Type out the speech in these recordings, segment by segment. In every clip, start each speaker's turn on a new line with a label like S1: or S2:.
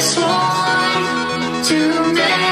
S1: just to make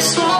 S1: I saw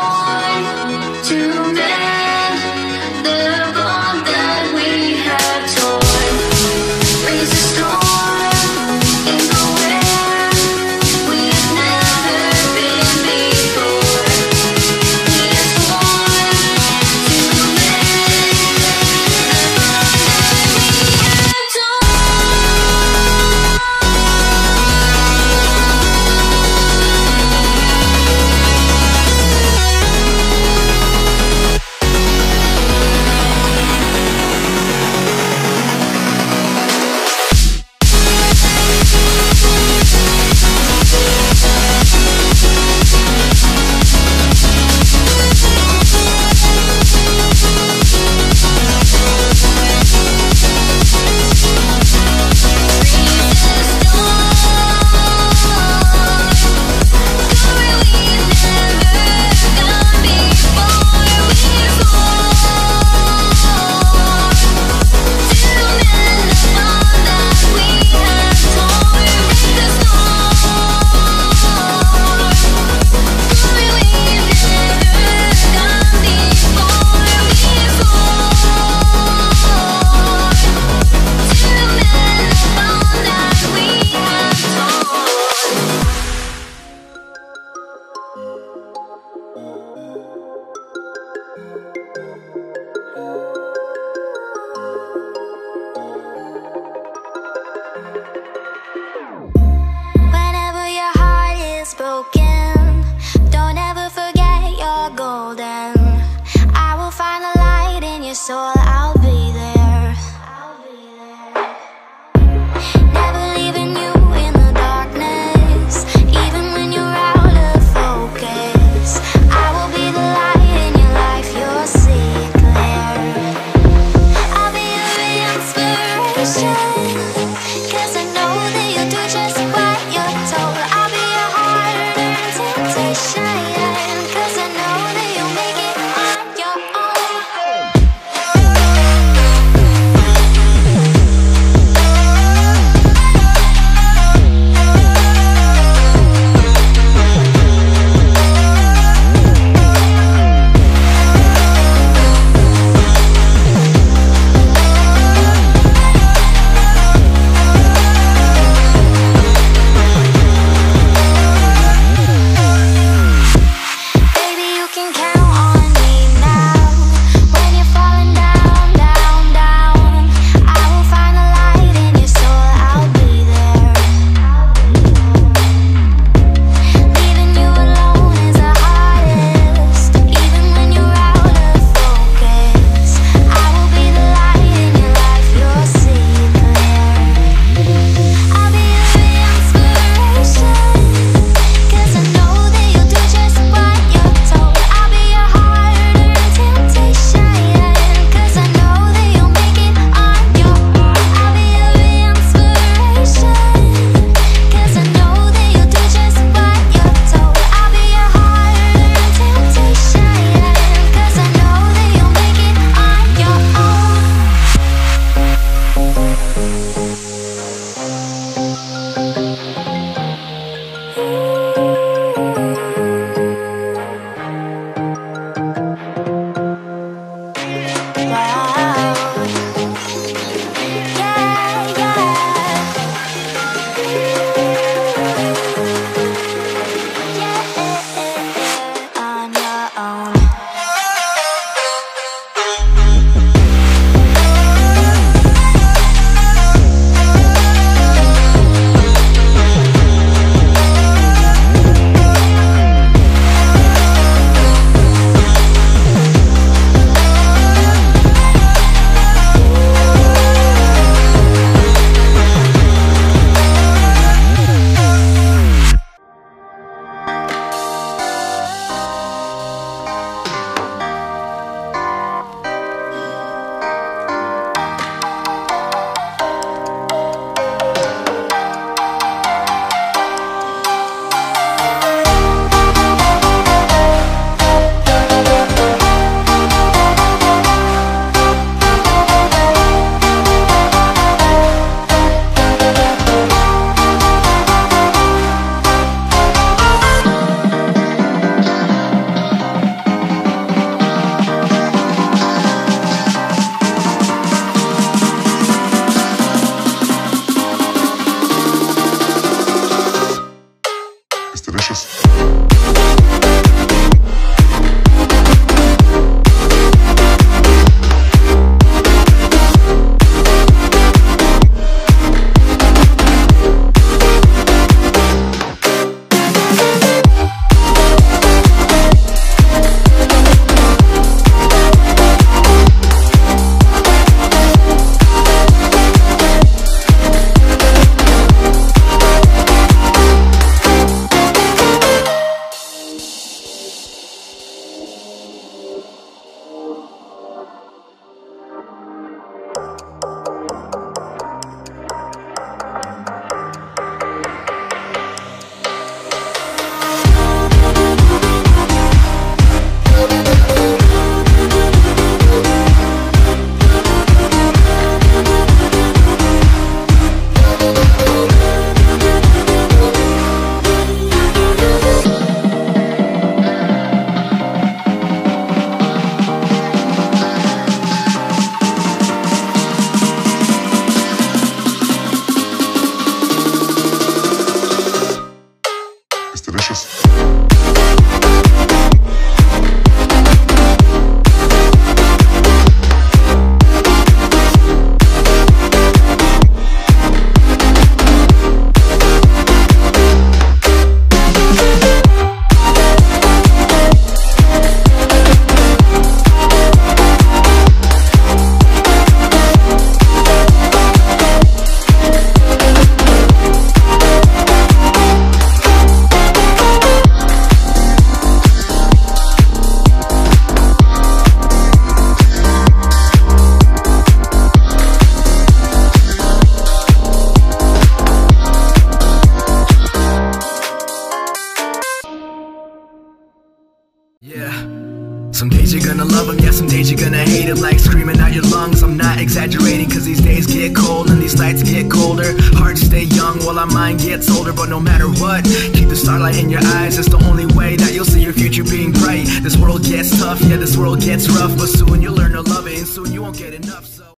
S2: Some days you're gonna love him, yeah, some days you're gonna hate him Like screaming out your lungs, I'm not exaggerating Cause these days get cold and these nights get colder. Hard to stay young while our mind gets older But no matter what, keep the starlight in your eyes. It's the only way that you'll see your future being bright. This world gets tough, yeah, this world gets rough But soon you'll learn to love it and soon you won't get enough so